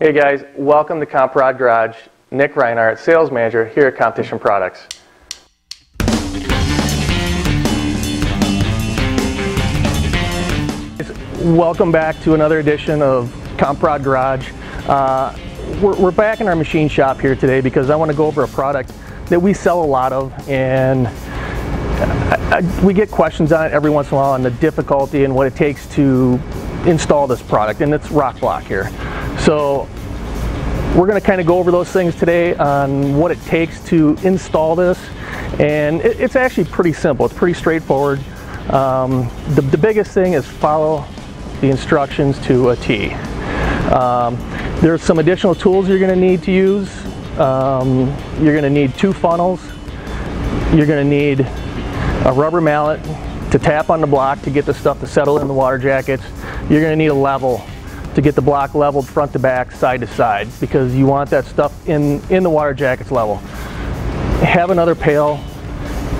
Hey guys, welcome to Comprod Garage. Nick Reinhardt, sales manager here at Competition Products. Welcome back to another edition of Comprod Garage. Uh, we're, we're back in our machine shop here today because I want to go over a product that we sell a lot of and I, I, we get questions on it every once in a while on the difficulty and what it takes to install this product and it's Rokblock here. So we're going to kind of go over those things today on what it takes to install this and it, it's actually pretty simple. It's pretty straightforward. Um, the, the, biggest thing is follow the instructions to a T. Um, there's some additional tools you're going to need to use. Um, you're going to need two funnels. You're going to need a rubber mallet to tap on the block to get the stuff to settle in the water jackets. You're going to need a level to get the block leveled front to back, side to side, because you want that stuff in, in the water jackets level. Have another pail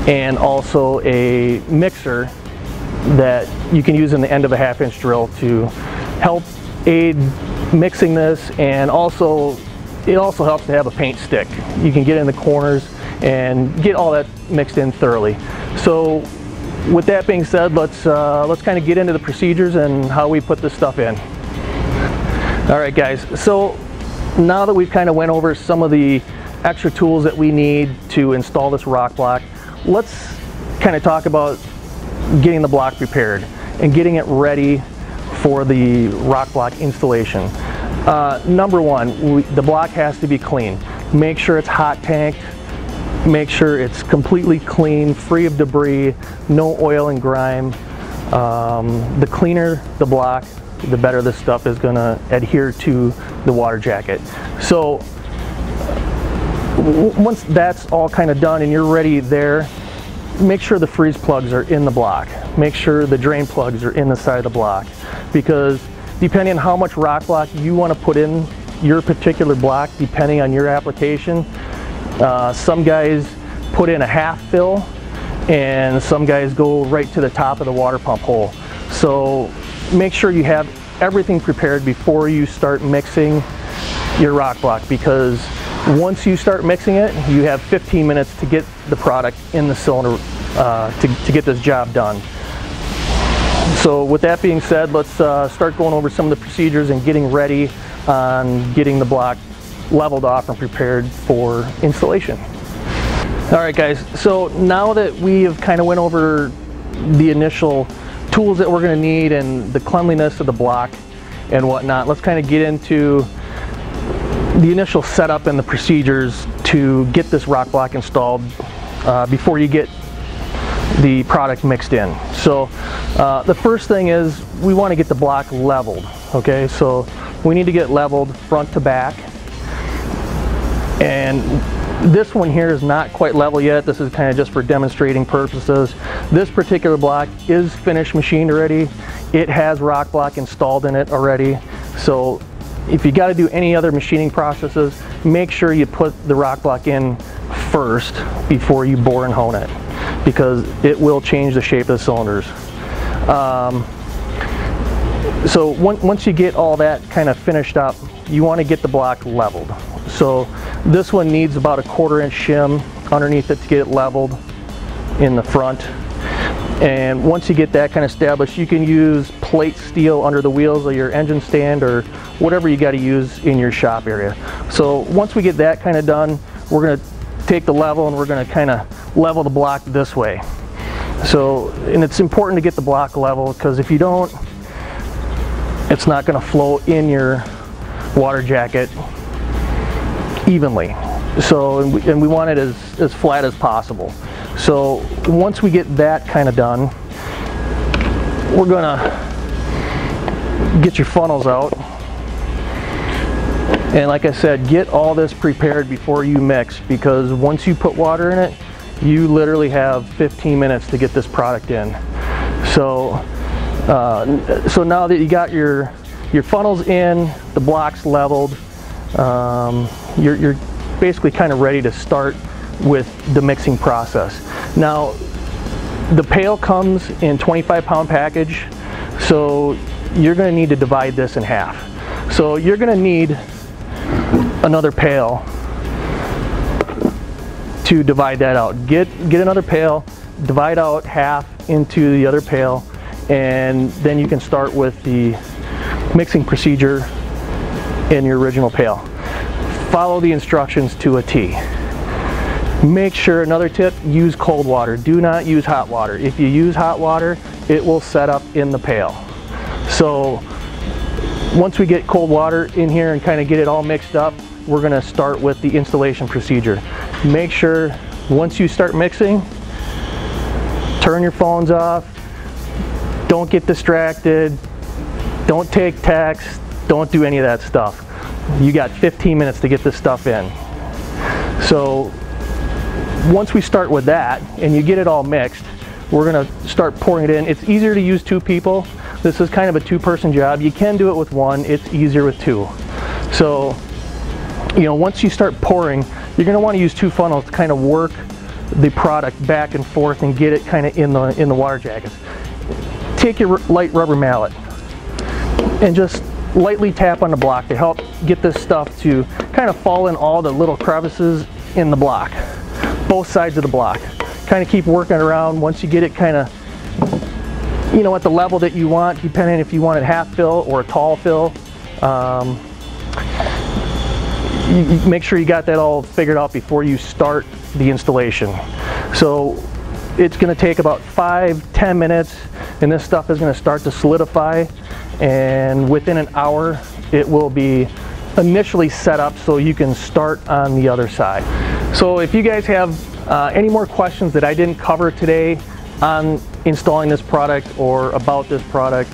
and also a mixer that you can use in the end of a half inch drill to help aid mixing this and also it also helps to have a paint stick. You can get in the corners and get all that mixed in thoroughly. So with that being said, let's, uh, let's kind of get into the procedures and how we put this stuff in. All right guys, so now that we've kind of went over some of the extra tools that we need to install this Rokblock, let's kind of talk about getting the block prepared and getting it ready for the Rokblock installation. Uh, number one, we, the block has to be clean. Make sure it's hot tanked, make sure it's completely clean, free of debris, no oil and grime. Um, the cleaner the block, the better this stuff is going to adhere to the water jacket. So once that's all kind of done and you're ready there, make sure the freeze plugs are in the block. Make sure the drain plugs are in the side of the block because depending on how much Rokblock you want to put in your particular block, depending on your application, uh, some guys put in a half fill and some guys go right to the top of the water pump hole. So make sure you have everything prepared before you start mixing your Rokblock because once you start mixing it, you have 15 minutes to get the product in the cylinder uh, to, to get this job done. So with that being said, let's uh, start going over some of the procedures and getting ready on getting the block leveled off and prepared for installation. All right guys, so now that we have kind of went over the initial tools that we're gonna need and the cleanliness of the block and whatnot, let's kind of get into the initial setup and the procedures to get this Rokblock installed uh, before you get the product mixed in. So uh, the first thing is we want to get the block leveled. Okay, so we need to get leveled front to back. And this one here is not quite level yet. This is kind of just for demonstrating purposes. This particular block is finished machined already. It has Rokblock installed in it already. So if you got to do any other machining processes, make sure you put the Rokblock in first before you bore and hone it because it will change the shape of the cylinders. Um, so once you get all that kind of finished up, you want to get the block leveled. So this one needs about a quarter inch shim underneath it to get it leveled in the front. And once you get that kind of established, you can use plate steel under the wheels of your engine stand or whatever you got to use in your shop area. So once we get that kind of done, we're going to take the level and we're going to kind of level the block this way. So, and it's important to get the block level because if you don't, it's not going to flow in your water jacket evenly. So, and we, and we want it as, as flat as possible. So once we get that kind of done, we're gonna get your funnels out. And like I said, get all this prepared before you mix because once you put water in it, you literally have 15 minutes to get this product in. So, uh, so now that you got your, your funnels in, the blocks leveled, um, you're, you're basically kind of ready to start with the mixing process. Now, the pail comes in 25 pound package, so you're gonna need to divide this in half. So you're gonna need another pail to divide that out. Get, get another pail, divide out half into the other pail, and then you can start with the mixing procedure in your original pail. Follow the instructions to a T. Make sure, another tip, use cold water. Do not use hot water. If you use hot water, it will set up in the pail. So once we get cold water in here and kind of get it all mixed up, we're gonna start with the installation procedure. Make sure once you start mixing, turn your phones off, don't get distracted, don't take texts, don't do any of that stuff. You got 15 minutes to get this stuff in. So once we start with that and you get it all mixed, we're gonna start pouring it in. It's easier to use two people. This is kind of a two-person job. You can do it with one, it's easier with two. So, you know, once you start pouring, you're gonna wanna use two funnels to kind of work the product back and forth and get it kind of in the, in the water jackets. Take your light rubber mallet and just lightly tap on the block to help get this stuff to kind of fall in all the little crevices in the block both sides of the block. Kind of keep working around once you get it kind of, you know, at the level that you want, depending if you want it half fill or a tall fill. Um, you, you make sure you got that all figured out before you start the installation. So it's going to take about five, ten minutes and this stuff is going to start to solidify and within an hour it will be initially set up so you can start on the other side. So if you guys have uh, any more questions that I didn't cover today on installing this product or about this product,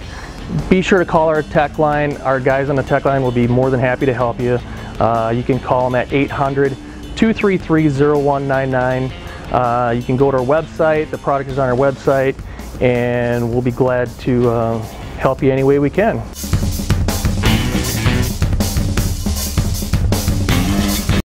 be sure to call our tech line. Our guys on the tech line will be more than happy to help you. Uh, you can call them at 800-233-0199. Uh, you can go to our website. The product is on our website and we'll be glad to uh, help you any way we can.